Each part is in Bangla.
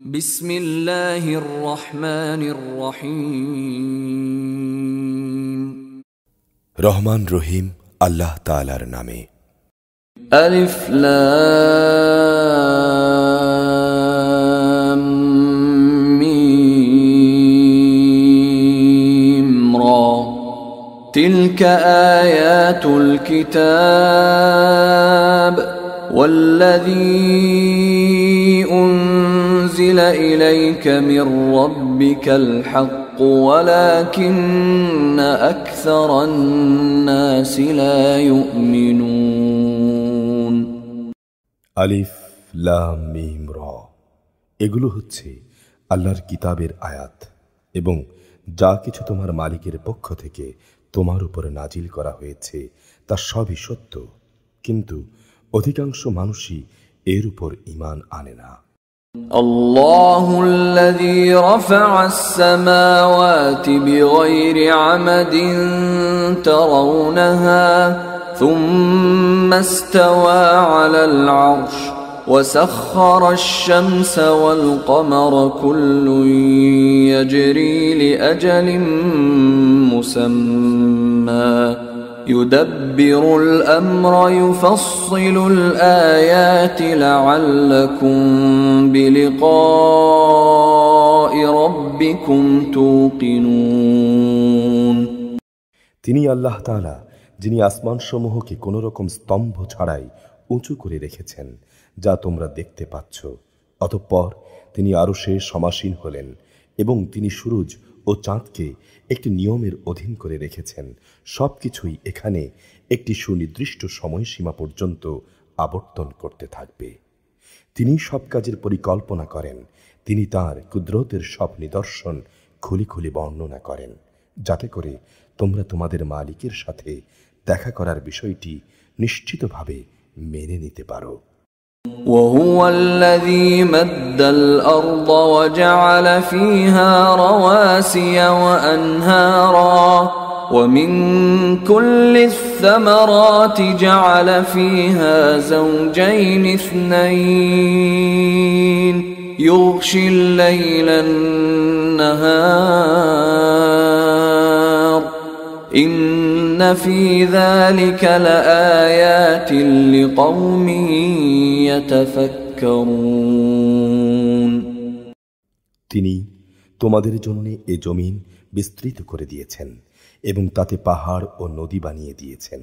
بسم الله الرحمن الرحيم রহমান রহিম আল্লাহ তাআলার নামে ألف لام ميم را تلك آيات الكتاب والذي أنزل إليك من ربك الحق ولكن أكثر الناس لا يؤمنون আলিফ লাম মিম র এগুলো হচ্ছে আল্লাহর কিতাবের আয়াত এবং যা কিছু তোমার মালিকের পক্ষ থেকে তোমার উপরে নাজিল করা হয়েছে তা সবই সত্য কিন্তু অধিকাংশ মানুষই এর উপর ইমান আনে না الله الذي رفع السماوات بغير عمد ترونها ثم استوى على العرش وسخر الشمس والقمر كل يجري لأجل مسمى. يدبر الامر يفصل الايات لعلكم بلقاء ربكم توقنون তিনি আল্লাহ তাআলা যিনি আসমানসমূহকে কোনো রকম স্তম্ভ ছাড়াই উঁচু করে রেখেছেন যা তোমরা দেখতে পাচ্ছ অতঃপর তিনি আরো সে সমাসীন হলেন এবং তিনি সুরজ ও চাঁদকে একটি নিয়মের অধীন করে রেখেছেন। সব কিছুই এখানে একটি সুনির্দিষ্ট সময়সীমা পর্যন্ত আবর্তন করতে থাকবে। তিনি সব কাজের পরিকল্পনা করেন। তিনি তার কুদরতের সব নিদর্শন খুলি খুলি বর্ণনা করেন। যাতে করে তোমরা তোমাদের মালিকের সাথে দেখা করার বিষয়টি নিশ্চিতভাবে মেনে নিতে পারো। وهو الذي مد الأرض وجعل فيها رواسي وأنهارا ومن كل الثمرات جعل فيها زوجين اثنين يغشي الليل النهار. إن في ذلك لآيات لقوم يتفكرون তিনি তোমাদের জন্য এ জমিন বিস্তৃত করে দিয়েছেন এবং তাতে পাহাড় ও নদী বানিয়ে দিয়েছেন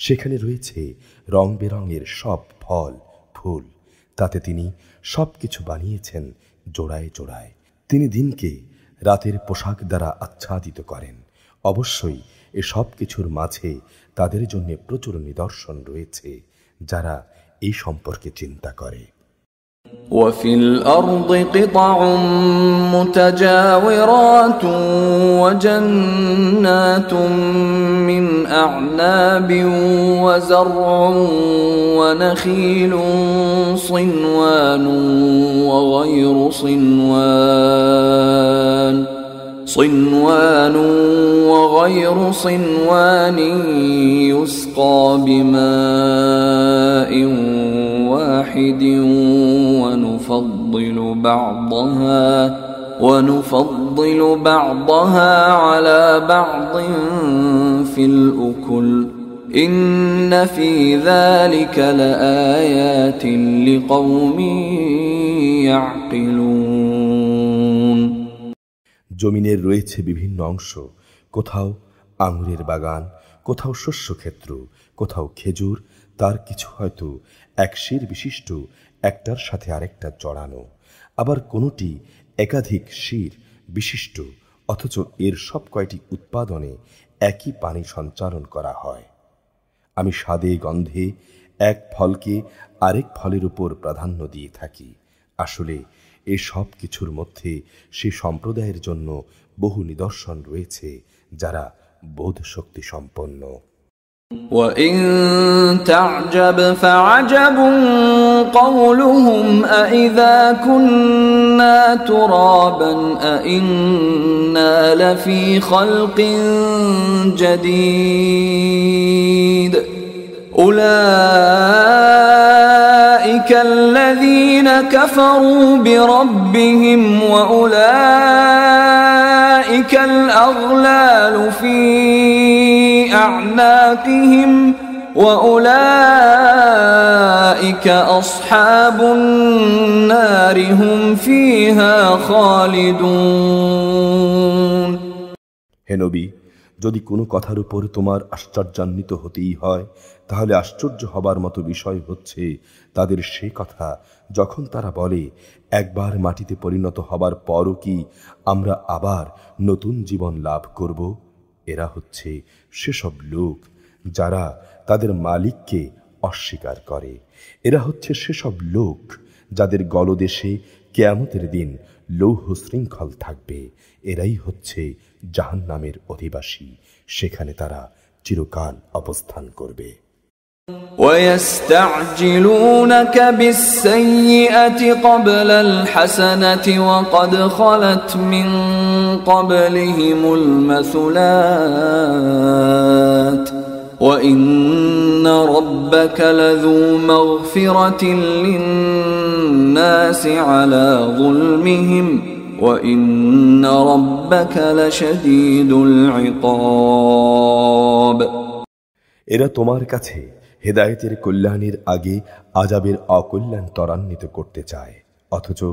সেখানে রয়েছে রং বেরঙের সব ফল ফুল তাতে তিনি সব কিছু বানিয়েছেন জোড়ায় জোড়ায় তিনি দিনকে রাতের পোশাক দ্বারা আচ্ছাদিত করেন অবশ্যই এ সব কিছুর মাঝে তাদের জন্য প্রচুর নিদর্শন রয়েছে যারা এই সম্পর্কে চিন্তা করে وفي الأرض قطع متجاورات وجنات من أعناب وزرع ونخيل صنوان وغير صنوان صنوان وغير صنوان يسقى بماء واحد ونفضل بعضها ونفضل بعضها على بعض في الأكل. إن في ذلك لآيات لقوم يعقلون. জমিনের রয়েছে বিভিন্ন অংশ। কোথাও আঙুরের বাগান, কোথাও শস্যক্ষেত্র কোথাও খেজুর, তার কিছু হয়তো এক শির বিশিষ্ট, একটার সাথে আরেকটা জড়ানো। আবার কোনোটি একাধিক শির বিশিষ্ট, অথচ এর সব কয়টি উৎপাদনে একই পানি সঞ্চালন করা হয়। আমি স্বাদে, গন্ধে এক ফলকে আরেক ফলের উপর প্রাধান্য দিয়ে থাকি। আসলে এ সব কিছুর মধ্যে সে সম্প্রদায়ের জন্য বহু নিদর্শন রয়েছে যারা বোধ শক্তি সম্পন্ন وإن تعجب فعجب قولهم أإذا كنا ترابا أإنا لفي خلق جديد أولئك أولئك الذين كفروا بربهم وأولئك الأغلال في أعناقهم وأولئك أصحاب النار هم فيها خالدون হে নবী যদি কোনো কথার উপর তোমার আশ্চর্যান্বিত হতেই হয় তাহলে আশ্চর্য হবার মতো বিষয় হচ্ছে তাদের সে কথা যখন তারা বলে, একবার মাটিতে পরিণত হবার পরও কি আমরা আবার নতুন জীবন লাভ করব? এরা হচ্ছে সেসব লোক যারা তাদের মালিককে অস্বীকার করে। এরা হচ্ছে সেসব লোক যাদের গলদেশে কেয়ামতের দিন লৌহ শৃঙ্খল থাকবে। এরাই হচ্ছে জাহান নামের অধিবাসী। সেখানে তারা চিরকাল অবস্থান করবে। ويستعجلونك بالسيئة قبل الحسنة وقد خلت من قبلهم المثلات وإن ربك لذو مغفرة للناس على ظلمهم وإن ربك لشديد العقاب এরা তোমার কাছে হেদায়েতের কল্যাণের আগে আজাবের অকল্যাণ ত্বরান্বিত করতে চায়, অথচ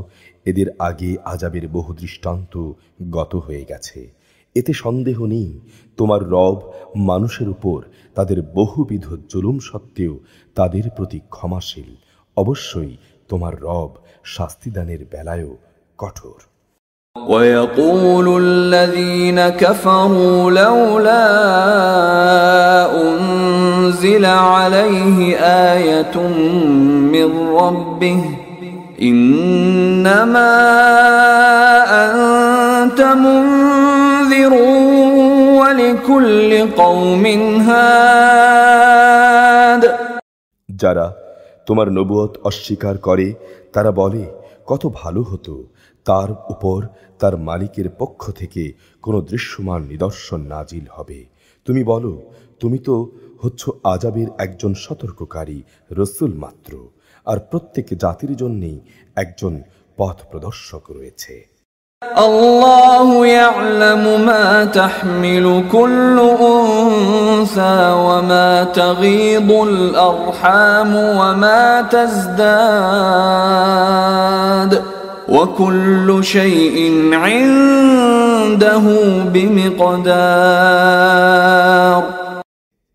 এদের আগে আজাবের বহু দৃষ্টান্ত গত হয়ে গেছে। এতে সন্দেহ নেই, তোমার রব মানুষের উপর তাদের বহুবিধ জুলুম সত্ত্বেও তাদের প্রতি ক্ষমাশীল। অবশ্যই তোমার রব শাস্তিদানের বেলায়ও কঠোর। ويقول الذين كفروا لولا أنزل عليه آية من ربه إنما أنت منذر ولكل قوم هاد যারা তোমার নবুয়ত অস্বীকার করে তারা বলে কত ভালো হতো তার উপর তার মালিকের পক্ষ থেকে কোনো দৃশ্যমান নিদর্শন নাজিল হবে তুমি বলো তুমি তো হচ্ছ আজাবের একজন সতর্ককারী রসুল মাত্র আর প্রত্যেক জাতির জন্যেই একজন পথ প্রদর্শক রয়েছে الله يعلم ما تحمل كل أنثى وما تغيض الأرحام وما تزداد وكل شيء عنده بمقدار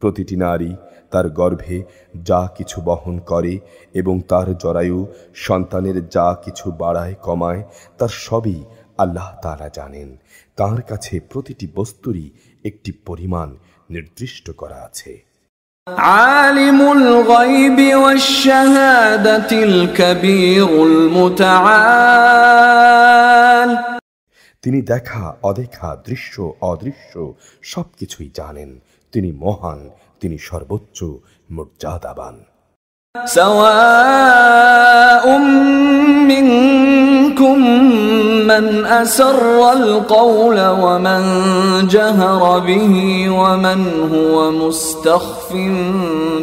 প্রতিটি নারী তার গর্ভে যা কিছু বহন করে এবং তার জরায়ু সন্তানের যা কিছু বাড়ায় কমায় তার সবই আল্লাহ তাআলা জানেন তার কাছে প্রতিটি বস্তুরই একটি পরিমাণ নির্দিষ্ট করা আছে عالم الغيب والشهادة الكبير المتعال তিনি দেখা অদেখা দৃশ্য অদৃশ্য সবকিছুই জানেন তিনি মহান তিনি সর্বোচ্চ মর্যাদাবান سواء منكم من أسر القول ومن جهر به ومن هو مستخف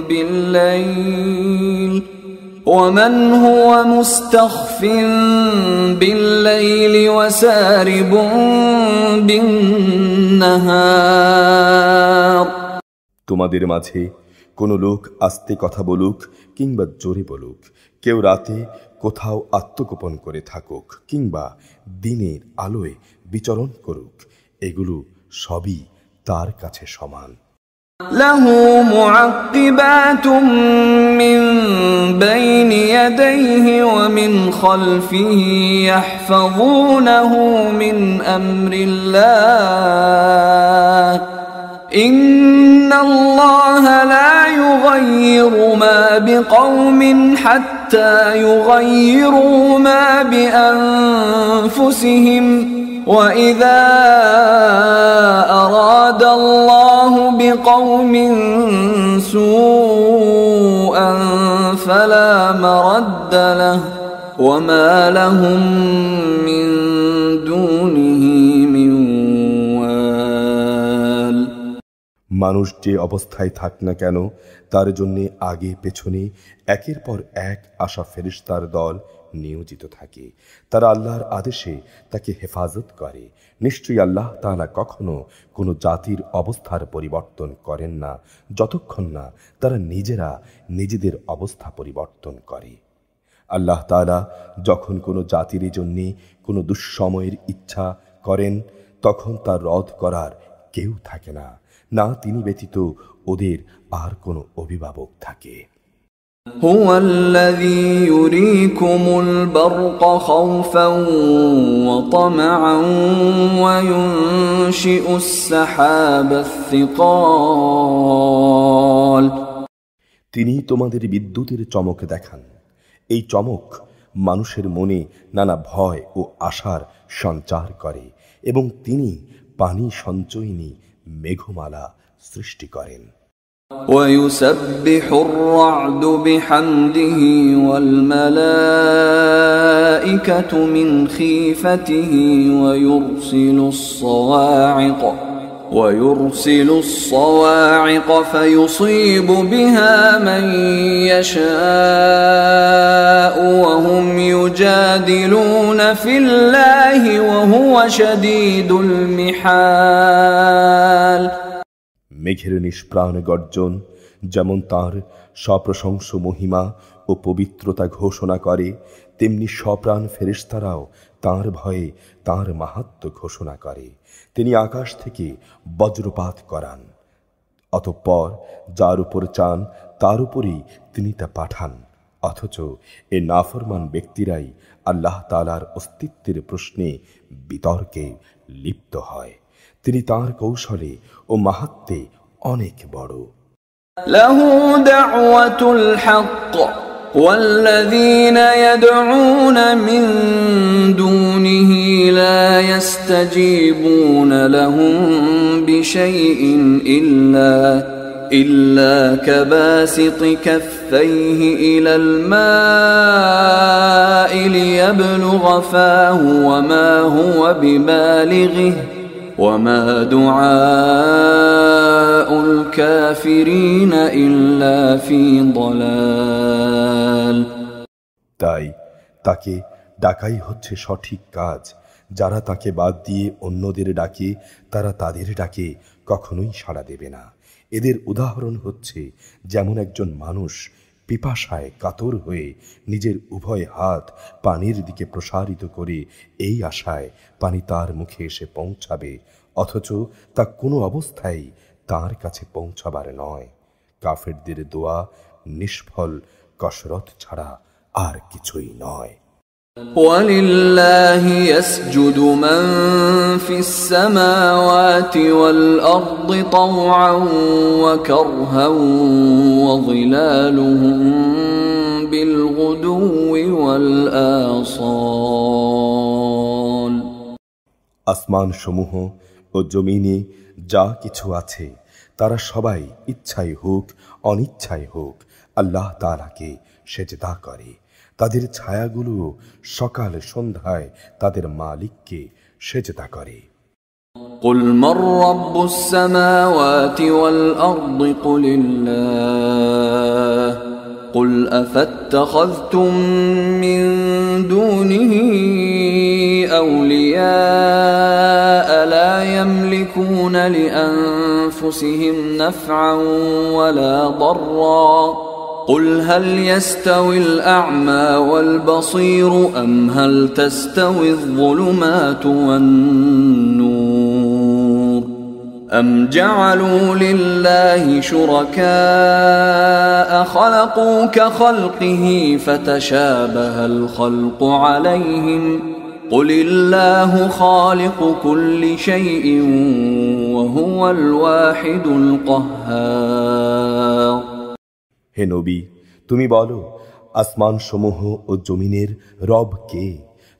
بالليل ومن هو مستخف بالليل وسارب بالنهار তোমাদের মাঝে কোনো লোক আস্তে কথা বলুক কিংবা জোরে বলুক কেউ রাতে কোথাও আত্মগোপন করে থাকুক কিংবা দিনের আলোয় বিচরণ করুক এগুলো সবই তার কাছে সমান له معقبات من بين يديه ومن خلفه يحفظونه من امر الله ان الله لا يغير ما بقوم حتى يغيروا ما بأنفسهم. وإذا أراد الله بقوم سوءا فلا مرد له. وما لهم من دونه মানুষ যে অবস্থায় থাক না কেন, তার জন্যে আগে পেছনে একের পর এক আশা ফেরিস্তার দল নিয়োজিত থাকে। তারা আল্লাহর আদেশে তাকে হেফাজত করে। নিশ্চয়ই আল্লাহ তাআলা কখনো কোনো জাতির অবস্থার পরিবর্তন করেন না। যতক্ষণ না তারা নিজেরা নিজেদের অবস্থা পরিবর্তন করে। আল্লাহ তাআলা যখন কোনো জাতির জন্যে কোনো দুঃসময়ের ইচ্ছা করেন, তখন তা রদ করার কেউ থাকে না। না তিনি ব্যতীত ওদের আর কোনো অভিভাবক থাকে هو الذي يريكم البرق خوفا وطمعا وينشئ السحاب الثقال তিনি তোমাদের বিদ্যুতের চমক দেখান এই চমক মানুষের মনে নানা ভয় ও আশার সঞ্চার করে এবং তিনি পানি সঞ্চয়িনী মেঘমালা সৃষ্টি করেন ويسبح الرعد بحمده والملائكة من خيفته ويرسل الصواعق ويرسل الصواعق فيصيب بها من يشاء وهم يجادلون في الله وهو شديد المحال মেঘের নিষ্প্রাণ গর্জন যেমন তার সপ্রশংস মহিমা ও পবিত্রতা ঘোষণা করে তেমনি সপ্রাণ ফেরেশতারাও তার ভয়ে তার মাহাত্ম ঘোষণা করে তিনি আকাশ থেকে বজ্রপাত করান অতঃপর যার উপর চান তার উপরেই তিনি তা পাঠান অথচ এ নাফরমান ব্যক্তিরাই আল্লাহ তালার অস্তিত্বের প্রশ্নে বিতর্কে লিপ্ত হয় তিনি তার কৌশলে ও মাহাত্মে অনেক বড় له دعوة الحق والذين يدعون من دونه لا يستجيبون لهم بشيء إلا إلا كباسط كفيه إلى الماء ليبلغ فاه وما هو ببالغه وما دعاء الكافرين إلا في ضلال তাই তাকে ডাকাই হচ্ছে সঠিক কাজ যারা তাকে বাদ দিয়ে অন্যদের ডাকে তারা তাদের ডাকে কখনোই সাড়া দেবে না এদের উদাহরণ হচ্ছে যেমন একজন মানুষ পিপাসায় কাতর হয়ে নিজের উভয় হাত পানির দিকে প্রসারিত করে এই আশায় পানি তার মুখে এসে পৌঁছাবে অথচ তা কোনো অবস্থায় তার কাছে পৌঁছাবার নয় কাফেরদের দোয়া নিষ্ফল কসরত ছাড়া আর কিছুই নয় ولله يسجد من في السماوات والأرض طوعا وكرها وظلالهم بالغدو والآصال আসমান সমূহ ও জমিনে যা কিছু আছে তারা সবাই ইচ্ছাই হোক অনিচ্ছাই হোক আল্লাহ তাআলাকে সেজদা করে তাদের ছায়াগুলো সকাল সন্ধ্যায় তাদের মালিককে সেজদা করে قل من رب السماوات والأرض قل الله قل أفاتخذتم من دونه أولياء لا يملكون لأنفسهم نفعا ولا ضرا قل هل يستوي الأعمى والبصير أم هل تستوي الظلمات والنور أم جعلوا لله شركاء خلقوا كخلقه فتشابه الخلق عليهم قل الله خالق كل شيء وهو الواحد القهار হে নবী তুমি বলো আসমান সমূহ ও জমিনের রব কে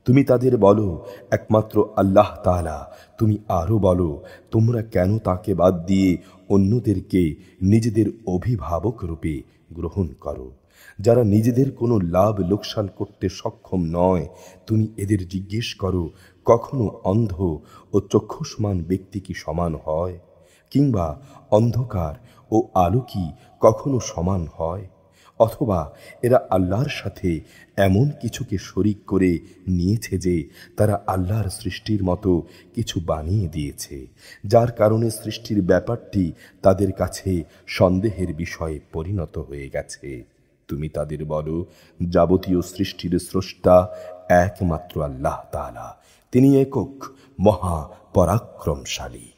তুমি তাদের বলো, একমাত্র আল্লাহ তাআলা। তুমি আরও বলো, তোমরা কেন তাকে বাদ দিয়ে অন্যদেরকে নিজেদের অভিভাবক রূপে গ্রহণ করো? যারা নিজেদের কোনো লাভ লোকসান করতে সক্ষম নয়, তুমি এদের জিজ্ঞেস করো, কখনো অন্ধ ও চক্ষুষ্মান ব্যক্তি কি সমান হয়? কিংবা অন্ধকার ও আলো কি কখনো সমান হয়? অথবা এরা আল্লাহর সাথে এমন কিছুকে শরিক করে নিয়েছে যে তারা আল্লাহর সৃষ্টির মতো কিছু বানিয়ে দিয়েছে, যার কারণে সৃষ্টির ব্যাপারটি তাদের কাছে সন্দেহের বিষয়ে পরিণত হয়ে গেছে। তুমি তাদের বলো, যাবতীয় সৃষ্টির স্রষ্টা একমাত্র আল্লাহ তাআলা। তিনি একক, মহা পরাক্রমশালী।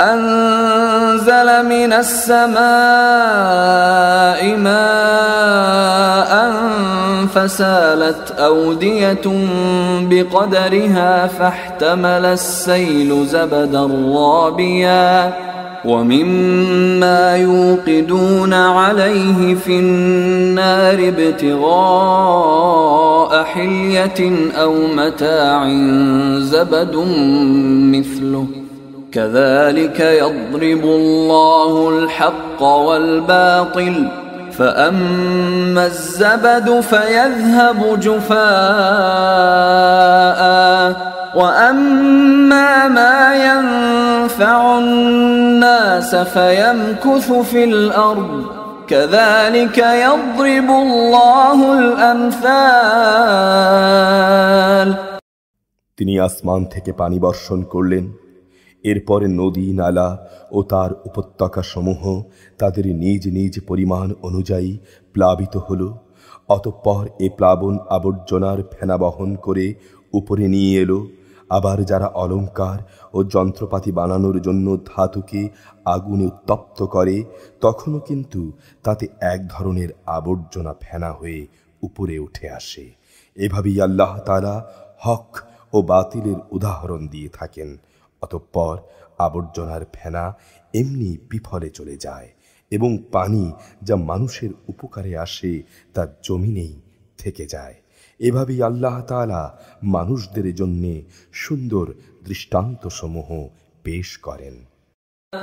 أنزل من السماء ماء فسالت أودية بقدرها فاحتمل السيل زبدا رابيا ومما يوقدون عليه في النار ابتغاء حلية أو متاع زبد مثله كذلك يضرب الله الحق والباطل فأما الزبد فيذهب جفاء وأما ما ينفع الناس فيمكث في الأرض كذلك يضرب الله الأمثال তিনি আসমান থেকে পানি বর্ষণ করলেন এরপরে নদী, নালা ও তার উপত্যকাসমূহ তাদের নিজ নিজ পরিমাণ অনুযায়ী প্লাবিত হল। অতঃপর এ প্লাবন আবর্জনার ফেনা বহন করে উপরে নিয়ে এলো। আবার যারা অলঙ্কার ও যন্ত্রপাতি বানানোর জন্য ধাতুকে আগুনে উত্তপ্ত করে, তখনও কিন্তু তাতে এক ধরনের আবর্জনা ফেনা হয়ে উপরে উঠে আসে। এভাবেই আল্লাহ তারা হক ও বাতিলের উদাহরণ দিয়ে থাকেন। অতঃপর আবর্জনার ফেনা এমনি বিফলে চলে যায় এবং পানি যা মানুষের উপকারে আসে তা জমিনেই থেকে যায় এভাবেই আল্লাহ তাআলা মানুষদের জন্যে সুন্দর দৃষ্টান্তসমূহ পেশ করেন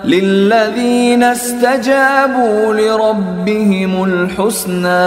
للذين استجابوا لربهم الحسنى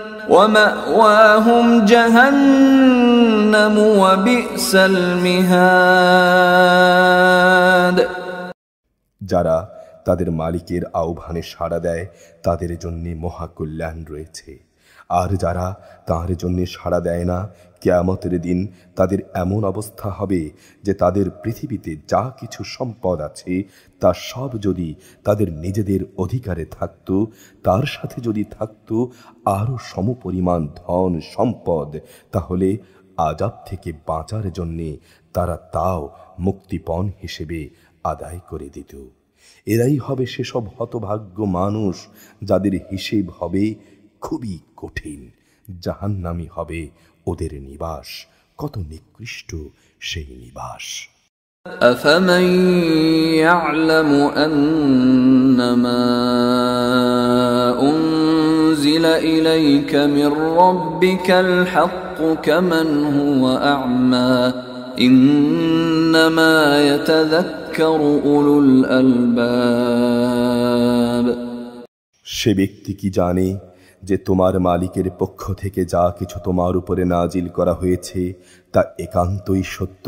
ومأواهم جهنم وبئس المهاد যারা তাদের মালিকের আহ্বানে সাড়া দেয় তাদের জন্য মহাকল্যাণ রয়েছে আর যারা তাঁর জন্য সাড়া দেয় না কেয়ামতের দিন তাদের এমন অবস্থা হবে যে তাদের পৃথিবীতে যা কিছু সম্পদ আছে, তা সব যদি তাদের নিজেদের অধিকারে থাকত, তার সাথে যদি থাকত আরও সমপরিমাণ ধন সম্পদ, তাহলে আজাব থেকে বাঁচার জন্যে তারা তাও মুক্তিপণ হিসেবে আদায় করে দিত। এরাই হবে সেসব হতভাগ্য মানুষ যাদের হিসেব হবে খুবই কঠিন, জাহান্নামি হবে ওদের নিবাস কত নিকৃষ্ট সেই নিবাস أفمن يعلم أنما أنزل إليك من ربك الحق كمن هو أعمى إنما يتذكر أولو الألباب সে ব্যক্তি কি জানে যে তোমার মালিকের পক্ষ থেকে যা কিছু তোমার উপরে নাজিল করা হয়েছে তা একান্তই সত্য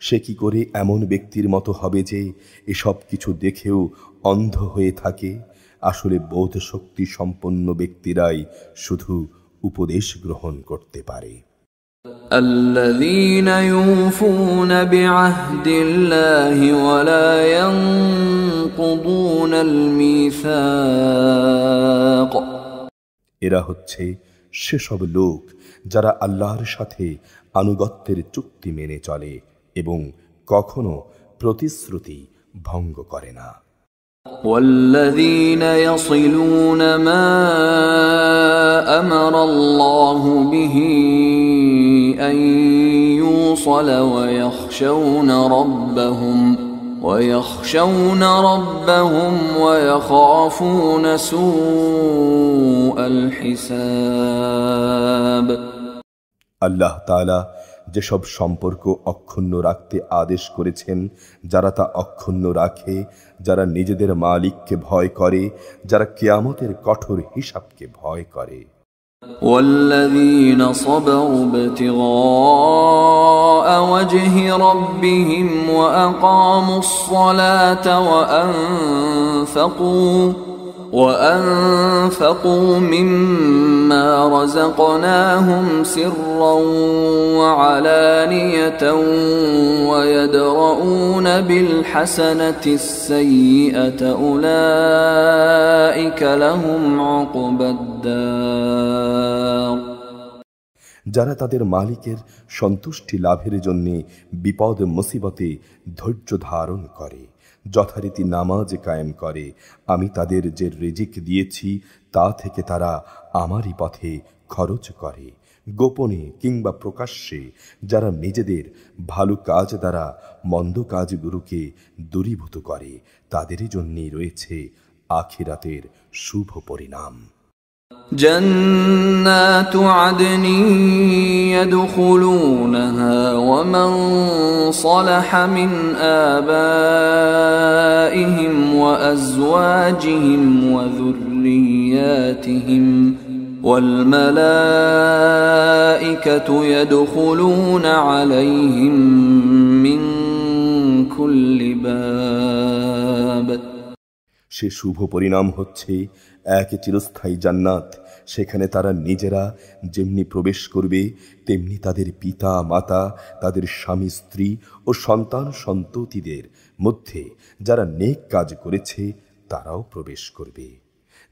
সে কি করে এমন ব্যক্তির মতো হবে যে এসব কিছু দেখেও অন্ধ হয়ে থাকে আসলে বোধ শক্তি সম্পন্ন ব্যক্তিরাই শুধু উপদেশ গ্রহণ করতে পারে الذين يوفون بعهد الله ولا ينقضون الميثاق এরা হচ্ছে সেসব লোক যারা আল্লাহর সাথে আনুগত্যের চুক্তি মেনে চলে এবং কখনো প্রতিশ্রুতি ভঙ্গ করে না والذين يصلون ما امر الله به ان يوصل ويخشون ربهم ويخشون ربهم ويخافون سوء الحساب আল্লাহ তাআলা যেসব সম্পর্ক অক্ষুণ্ণ রাখতে আদেশ করেছেন যারা তা অক্ষুণ্ণ রাখে যারা নিজেদের মালিককে ভয় করে যারা কেয়ামতের কঠোর হিসাবকে ভয় করে والذين صبروا ابتغاء وجه ربهم وأقاموا الصلاة وأنفقوا وأنفقوا مما رزقناهم سرا وعلانية ويدرؤون بالحسنة السيئة أولئك لهم عقبى الدار যারা তাদের মালিকের সন্তুষ্টি লাভের জন্য বিপদ মুসিবতে ধৈর্য ধারণ করে যথারীতি নামাজ কায়েম করে। আমি তাদের যে রেজিক দিয়েছি, তা থেকে তারা আমারই পথে খরচ করে। গোপনে কিংবা প্রকাশ্যে যারা নিজেদের ভালো কাজ দ্বারা মন্দ কাজগুলোকে দূরীভূত করে, তাদেরই জন্যেই রয়েছে আখিরাতের শুভ পরিণাম। جنات عدن يدخلونها ومن صلح من آبائهم وأزواجهم وذرياتهم والملائكة يدخلون عليهم من كل باب সে শুভ পরিণাম হচ্ছে এক চিরস্থায়ী জান্নাত। সেখানে তারা নিজেরা যেমনি প্রবেশ করবে, তেমনি তাদের পিতা, মাতা, তাদের স্বামী, স্ত্রী ও সন্তান, সন্ততিদের মধ্যে যারা নেক কাজ করেছে, তারাও প্রবেশ করবে।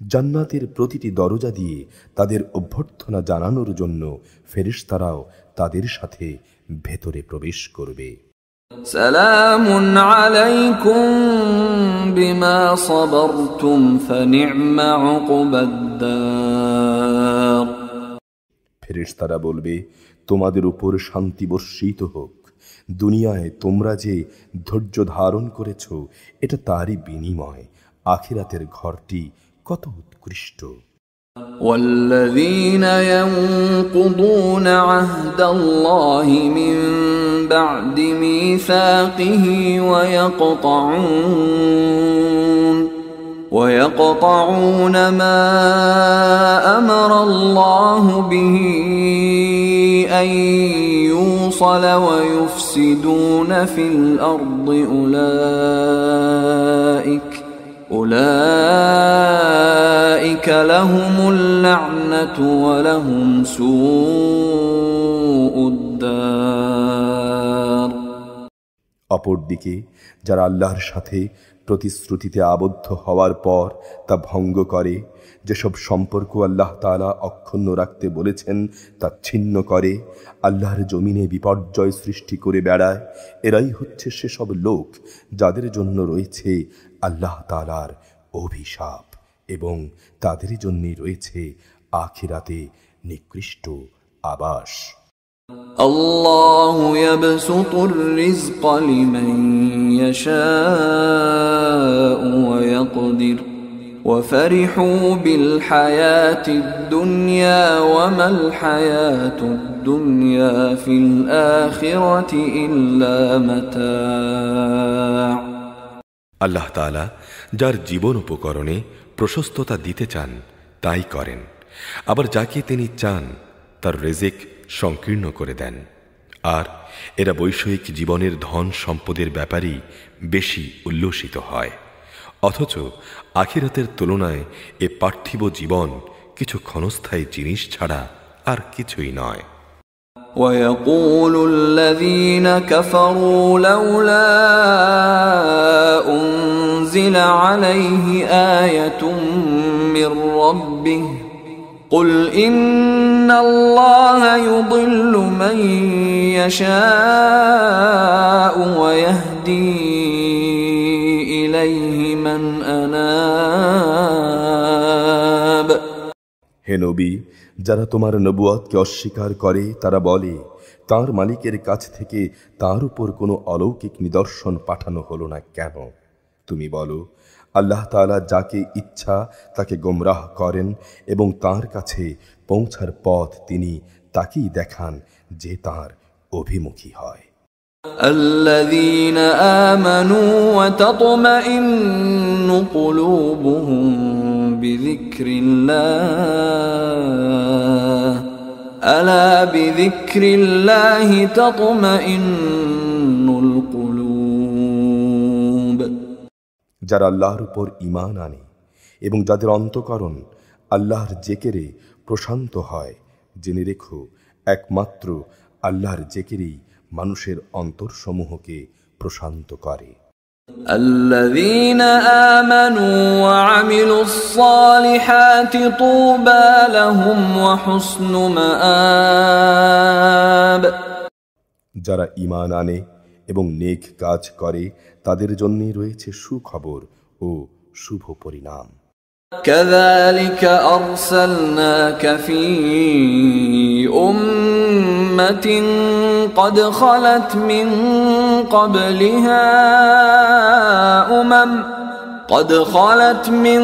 জান্নাতের প্রতিটি দরজা দিয়ে তাদের অভ্যর্থনা জানানোর জন্য ফেরেশতারাও তাদের সাথে ভেতরে প্রবেশ করবে। سلام عليكم بما صبرتم فنعم عقبى الدار ফেরেশতারা বলবে তোমাদের উপর শান্তি বর্ষিত হোক দুনিয়ায় তোমরা যে ধৈর্য ধারণ করেছ এটা তারই বিনিময় আখিরাতের ঘরটি কত উৎকৃষ্ট والذين ينقضون عهد الله من بعد ميثاقه ويقطعون ويقطعون ما أمر الله به أن يوصل ويفسدون في الأرض أولئك أولئك لهم اللعنة ولهم سوء অপরদিকে যারা আল্লাহর সাথে প্রতিশ্রুতিতে আবদ্ধ হওয়ার পর তা ভঙ্গ করে, যেসব সম্পর্ক আল্লাহ তাআলা অক্ষুণ্ণ রাখতে বলেছেন তা ছিন্ন করে, আল্লাহর জমিনে বিপর্যয় সৃষ্টি করে বেড়ায়, এরাই হচ্ছে সেসব লোক যাদের জন্য রয়েছে আল্লাহ তাআলার অভিশাপ এবং তাদের জন্যই রয়েছে আখিরাতে নিকৃষ্ট আবাস। الله يبسط الرزق لمن يشاء ويقدر وفرحوا بالحياة الدنيا وما الحياة الدنيا في الآخرة إلا متاع আল্লাহ তাআলা যার জীবন উপকরণে প্রশস্ততা দিতে চান তাই করেন আবার যাকে তিনি চান তার রেজেক সংকীর্ণ করে দেন আর এরা বৈষয়িক জীবনের ধন সম্পদের ব্যাপারেই বেশি উল্লসিত হয় অথচ আখিরাতের তুলনায় এ পার্থিব জীবন কিছু ক্ষণস্থায়ী জিনিস ছাড়া আর কিছুই নয় ويقول الذين كفروا لولا أنزل عليه آية من ربه قل إن الله يضل من يشاء ويهدي إليه من أناب হে নবী যারা তোমার নবুয়াতকে অস্বীকার করে তারা বলে তার মালিকের কাছ থেকে তার উপর কোনো অলৌকিক নিদর্শন পাঠানো হলো না কেন তুমি বলো আল্লাহ তাআলা যাকে ইচ্ছা তাকে গোমরাহ করেন এবং তার কাছে পৌঁছার পথ তিনি তাকেই দেখান যে তার অভিমুখী হয় الذين آمنوا وتطمئن قلوبهم بذكر الله ألا بذكر الله تطمئن যারা আল্লাহর উপর ঈমান আনে এবং যাদের অন্তকরণ আল্লাহর জেকেরে প্রশান্ত হয় জেনে রেখো একমাত্র আল্লাহর জেকেরেই মানুষের অন্তরসমূহকে প্রশান্ত করে الذين آمنوا وعملوا الصالحات طوبى لهم وحسن مآب যারা ঈমান আনে এবং নেক কাজ করে তাদের জন্যই রয়েছে সুখবর ও শুভ পরিণাম كذلك أرسلناك في أمة قد خلت من قبلها أمم قد خلت من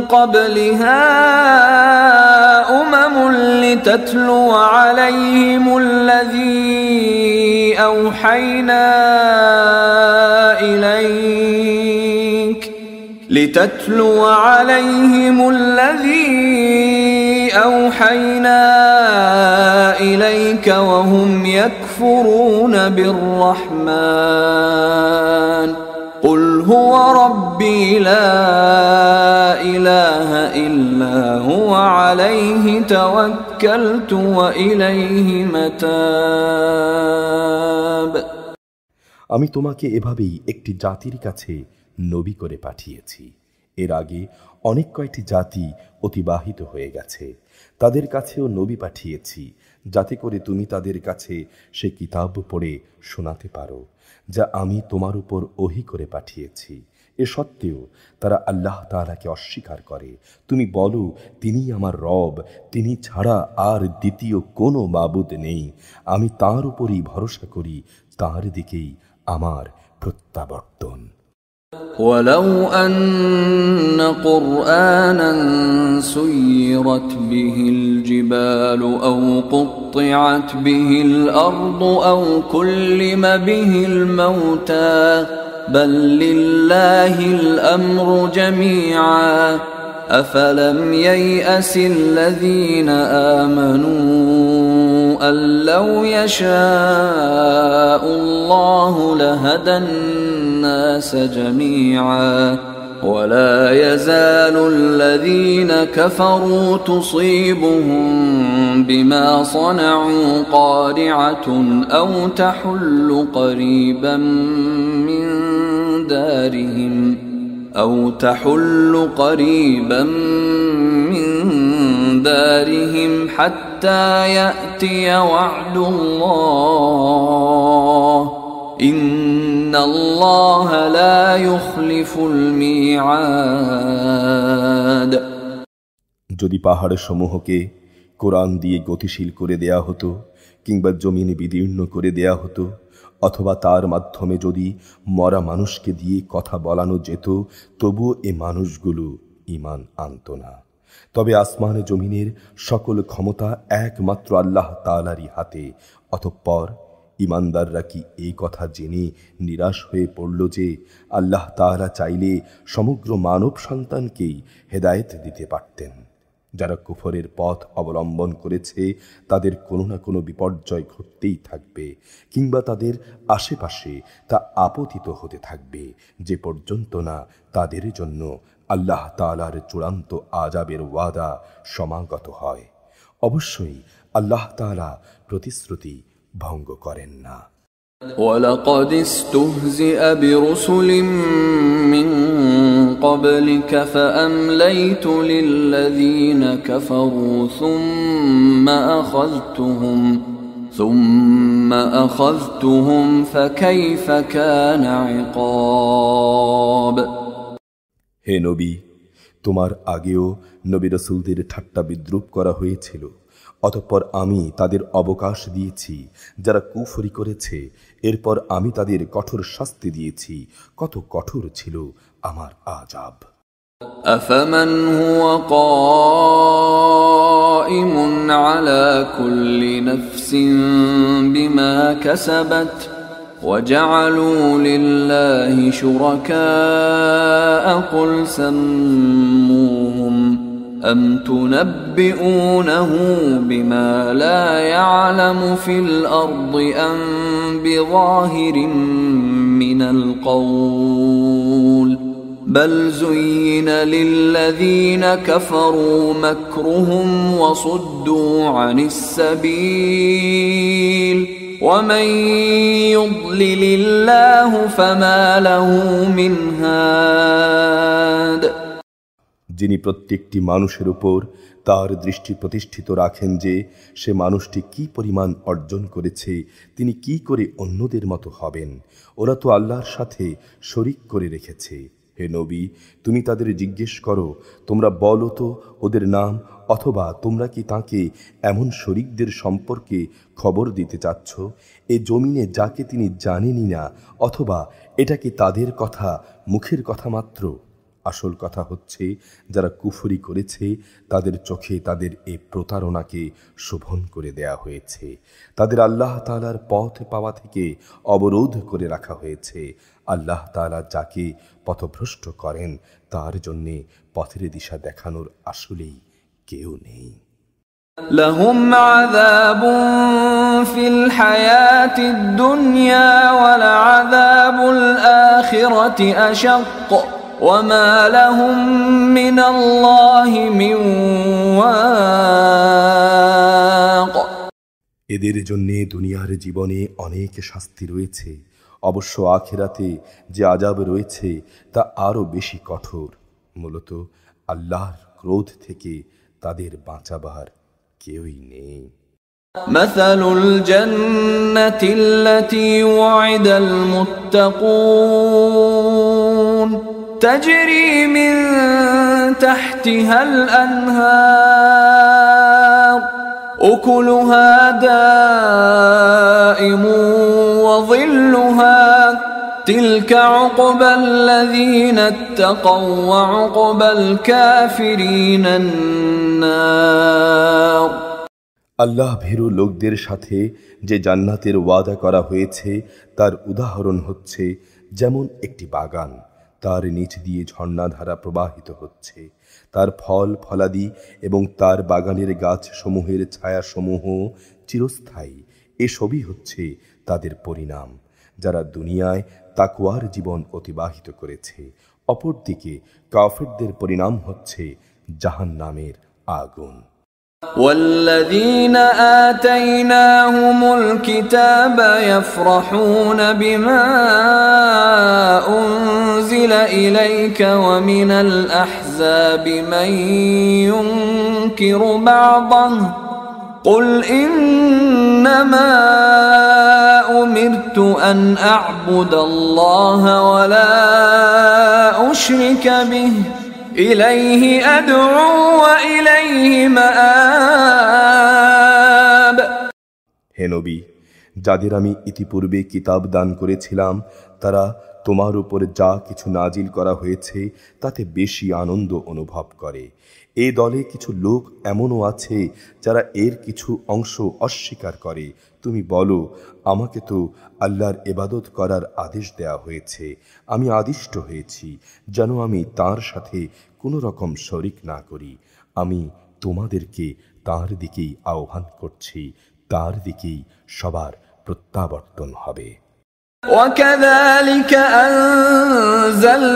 قبلها أمم لتتلو عليهم الذي أوحينا إليك لتتلو عليهم الذي أوحينا إليك وهم يكفرون بالرحمن قل هو ربي لا إله إلا هو عليه توكلت وإليه متاب আমি তোমাকে এভাবেই একটি জাতির কাছে নবী করে পাঠিয়েছি এর আগে অনেক কয়টি জাতি অতিবাহিত হয়ে গেছে তাদের কাছেও নবী পাঠিয়েছি যাতে করে তুমি তাদের কাছে সে কিতাব পড়ে শোনাতে পারো যা আমি তোমার উপর ওহি করে পাঠিয়েছি। এ সত্ত্বেও তারা আল্লাহ তালাকে অস্বীকার করে। তুমি বলো, তিনি আমার রব, তিনি ছাড়া আর দ্বিতীয় কোনো মাবুদ নেই। আমি তার উপরই ভরসা করি, তার দিকেই আমার প্রত্যাবর্তন। ولو أن قرآنا سيرت به الجبال أو قطعت به الأرض أو كلم به الموتى بل لله الأمر جميعا. أفلم ييأس الذين آمنوا أن لو يشاء الله لهدى الناس جميعا ولا يزال الذين كفروا تصيبهم بما صنعوا قارعة أو تحل قريبا من دارهم أو تحل قريبا من دارهم حتى يأتي وعد الله إن যদি পাহাড় সমূহকে কোরআন দিয়ে গতিশীল করে দেয়া হতো, কিংবা জমিনে বিদীর্ণ করে দেয়া হতো, অথবা তার মাধ্যমে যদি মরা মানুষকে দিয়ে কথা বলানো যেত, তবুও এ মানুষগুলো ইমান আনত না। তবে আসমানে জমিনের সকল ক্ষমতা একমাত্র আল্লাহ তালারই হাতে, অতঃপর ইমানদাররা কি এই কথা জেনে নিরাশ হয়ে পড়ল যে আল্লাহ তাআলা চাইলে সমগ্র মানব সন্তানকেই হেদায়েত দিতে পারতেন। যারা কুফরের পথ অবলম্বন করেছে, তাদের কোনো না কোনো বিপর্যয় ঘটতেই থাকবে কিংবা তাদের আশেপাশে তা আপতিত হতে থাকবে। যে পর্যন্ত না তাদের জন্য আল্লাহ তালার চূড়ান্ত আজাবের ওয়াদা সমাগত হয়। অবশ্যই আল্লাহ তাআলা প্রতিশ্রুতি ভঙ্গ করেন না ولقد استهزئ برسل من قبلك فأمليت للذين كفروا ثم أخذتهم ثم أخذتهم فكيف كان عقاب হে নবী তোমার আগেও নবী রসুলদের ঠাট্টা বিদ্রুপ করা হয়েছিল অতঃপর আমি তাদের অবকাশ দিয়েছি যারা কুফরি করেছে এরপর আমি তাদের কঠোর শাস্তি দিয়েছি কত কঠোর ছিল আমার আজাব أفمن هو قائم على كل نفس بما كسبت وجعلوا لله شركاء قل سموهم أم تنبئونه بما لا يعلم في الأرض أم بظاهر من القول بل زين للذين كفروا مكرهم وصدوا عن السبيل ومن يضلل الله فما له من هاد যিনি প্রত্যেকটি মানুষের উপর তার দৃষ্টি প্রতিষ্ঠিত রাখেন যে সে মানুষটি কি পরিমাণ অর্জন করেছে, তিনি কি করে অন্যদের মতো হবেন, ওরা তো আল্লাহর সাথে শরিক করে রেখেছে। হে নবী, তুমি তাদের জিজ্ঞেস করো, তোমরা বলো তো ওদের নাম, অথবা তোমরা কি তাকে এমন শরিকদের সম্পর্কে খবর দিতে চাচ্ছ? এ জমিনে যাকে তিনি জানেনই না, অথবা এটা কি তাদের কথা, মুখের কথা মাত্র? আসল কথা হচ্ছে যারা কুফরি করেছে তাদের চোখে তাদের এই প্রতারণাকে শোভন করে দেয়া হয়েছে তাদের আল্লাহ তালার পথ পাওয়া থেকে অবরোধ করে রাখা হয়েছে আল্লাহ তালা যাকে পথভ্রষ্ট করেন তার জন্যে পথের দিশা দেখানোর আসলেই কেউ নেই لهم عذاب في الحياة الدنيا ولعذاب الآخرة أشق وما لهم من الله من واق এদের জন্যে দুনিয়ার জীবনে অনেক শাস্তি রয়েছে অবশ্য আখেরাতে যে আজাব রয়েছে তা আরও বেশি কঠোর মূলত আল্লাহর ক্রোধ থেকে তাদের বাঁচাবার কেউই নেই مثل الجنة التي وعد المتقون تجري من تحتها الأنهار أكلها دائم وظلها تلك عقبى الذين اتقوا وعقبى الكافرين النار আল্লাহ ভীরু লোকদের সাথে যে জান্নাতের ওয়াদা করা হয়েছে তার উদাহরণ হচ্ছে যেমন একটি বাগান তার নিচ দিয়ে ঝর্ণাধারা প্রবাহিত হচ্ছে তার ফল ফলাদি এবং তার বাগানের গাছসমূহের ছায়াসমূহ চিরস্থায়ী এসবই হচ্ছে তাদের পরিণাম যারা দুনিয়ায় তাকুয়ার জীবন অতিবাহিত করেছে অপরদিকে কাফেরদের পরিণাম হচ্ছে জাহান নামের আগুন والذين آتيناهم الكتاب يفرحون بما أنزل إليك ومن الأحزاب من ينكر بعضه قل إنما أمرت أن أعبد الله ولا أشرك به إليه أدعو وإليه مآب হে নবী যাদের আমি ইতিপূর্বে কিতাব দান করেছিলাম তারা তোমার উপর যা কিছু নাজিল করা হয়েছে, তাতে বেশি আনন্দ অনুভব করে। এ দলে কিছু লোক এমনও আছে, যারা এর কিছু অংশ অস্বীকার করে। তুমি বলো, আমাকে তো আল্লাহর এবাদত করার আদেশ দেয়া হয়েছে। আমি আদিষ্ট হয়েছি, যেন আমি তার সাথে কোনো রকম শরিক না করি। আমি তোমাদেরকে তার দিকেই আহ্বান করছি, তার দিকেই সবার প্রত্যাবর্তন হবে। وكذلك أنزلناه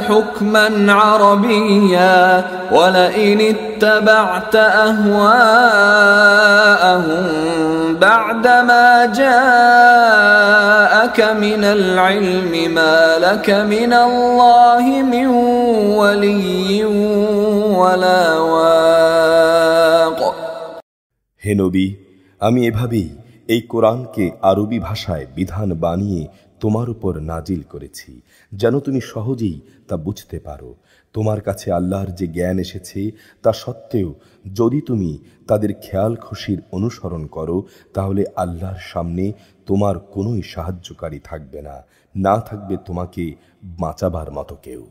حكما عربيا ولئن اتبعت أهواءهم بعدما جاءك من العلم ما لك من الله من ولي ولا واق হে নবী আমি এভাবেই এই কোরআনকে আরবি ভাষায় বিধান বানিয়ে তোমার উপর নাজিল করেছি যেন তুমি সহজেই তা বুঝতে পারো তোমার কাছে আল্লাহর যে জ্ঞান এসেছে তা সত্ত্বেও যদি তুমি তাদের খেয়াল খুশির অনুসরণ করো তাহলে আল্লাহর সামনে তোমার কোনোই সাহায্যকারী থাকবে না না থাকবে তোমাকে বাঁচাবার মতো কেউ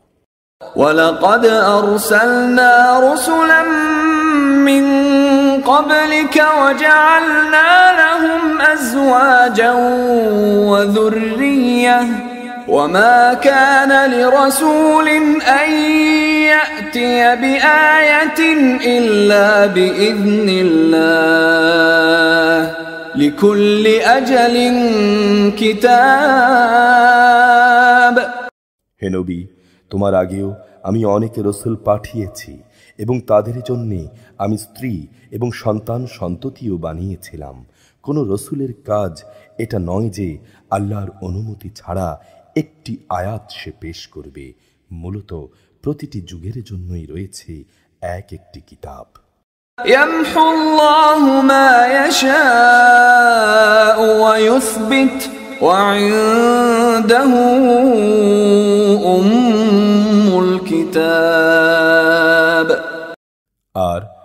ولقد أرسلنا رسلا من قبلك وجعلنا لهم أزواجا وذرية وما كان لرسول أن يأتي بآية إلا بإذن الله لكل أجل كتاب হে নবী তোমার আগেও আমি অনেক রসুল পাঠিয়েছি এবং তাদের জন্যে আমি স্ত্রী এবং সন্তান সন্ততিও বানিয়েছিলাম কোনো রসুলের কাজ এটা নয় যে আল্লাহর অনুমতি ছাড়া একটি আয়াত সে পেশ করবে মূলত প্রতিটি যুগের জন্যই রয়েছে এক একটি কিতাব يمحو الله ما يشاء ويثبت وعنده أم الكتاب আর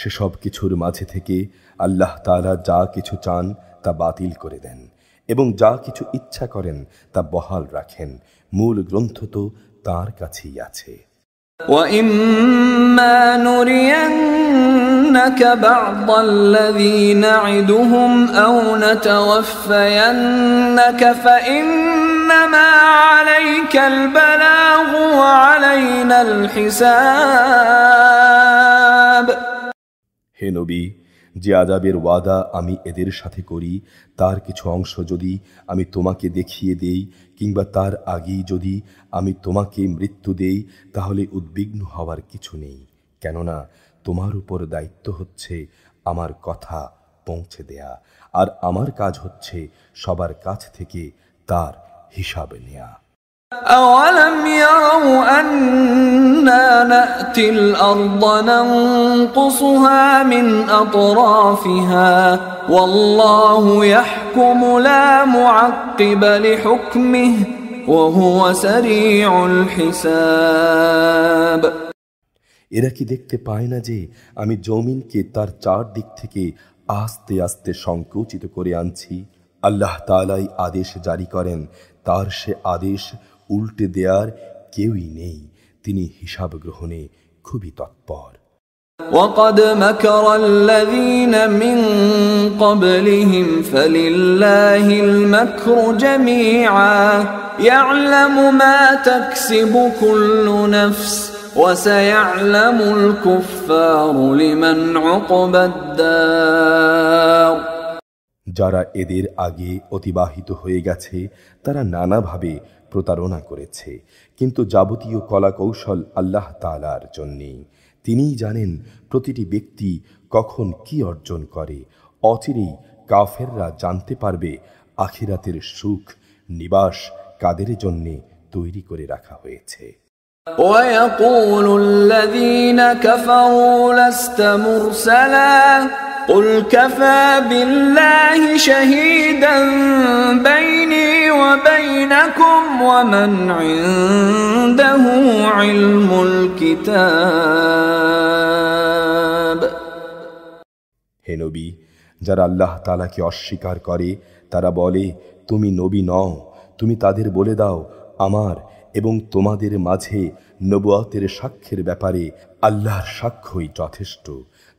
সেসব কিছুর মাঝে থেকে আল্লাহ তাআলা যা কিছু চান তা বাতিল করে দেন এবং যা কিছু ইচ্ছা করেন তা বহাল রাখেন মূল গ্রন্থ তো তার কাছেই আছে وإما نرينك بعض الذي نعدهم أو نتوفينك فإنما عليك البلاغ وعلينا الحساب হে নবী, যে আজাবের ওয়াদা আমি এদের সাথে করি, তার কিছু অংশ যদি আমি তোমাকে দেখিয়ে দেই, কিংবা তার আগেই যদি আমি তোমাকে মৃত্যু দেই, তাহলে উদ্বিগ্ন হওয়ার কিছু নেই। কেননা তোমার উপর দায়িত্ব হচ্ছে আমার কথা পৌঁছে দেয়া, আর আমার কাজ হচ্ছে সবার কাছ থেকে তার হিসাব নেয়া। أولم يروا أنا نأتي الأرض ننقصها من أطرافها والله يحكم لا معقب لحكمه وهو سريع الحساب এরা কি দেখতে পায় না যে আমি জমিনকে তার চার দিক থেকে আস্তে আস্তে সংকুচিত করে আনছি আল্লাহ তালাই আদেশ জারি করেন তার সে আদেশ উল্টে দেয়ার কেউই নেই তিনি হিসাব গ্রহণে খুবই তৎপর وقد مكر الذين من قبلهم فلله المكر جميعا يعلم ما تكسب كل نفس وسيعلم الكفار لمن عقبى الدار যারা এদের আগে অতিবাহিত হয়ে গেছে তারা নানাভাবে প্রতারণা করেছে কিন্তু যাবতীয় কলা কৌশল আল্লাহ তালার জন্যেই তিনিই জানেন প্রতিটি ব্যক্তি কখন কি অর্জন করে অচিরেই কাফেররা জানতে পারবে আখিরাতের সুখ নিবাস কাদের জন্যে তৈরি করে রাখা হয়েছে ويقول الذين كفروا لست مرسلا قل كفى بالله شهيدا بيني وبينكم ومن عنده علم الكتاب হে নবী যারা আল্লাহ তালাকে অস্বীকার করে তারা বলে তুমি নবী নও তুমি তাদের বলে দাও আমার এবং তোমাদের মাঝে নবুয়াতের সাক্ষ্যের ব্যাপারে আল্লাহর সাক্ষ্যই যথেষ্ট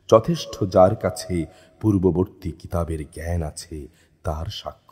যথেষ্ট যার কাছে পূর্ববর্তী কিতাবের জ্ঞান আছে তার সাক্ষ্য